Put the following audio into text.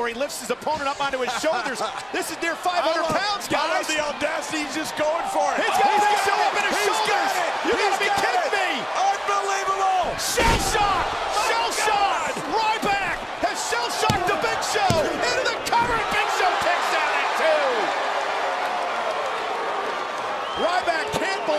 where he lifts his opponent up onto his shoulders. this is near 500 love, pounds, guys. the audacity. He's just going for it. He's got he's got up in his he's shoulders. You he's gotta be kidding it. me. Unbelievable. Shell shock. Shell shock. Ryback has shell shocked the Big Show into the cover. Big Show takes down it too. Ryback can't believe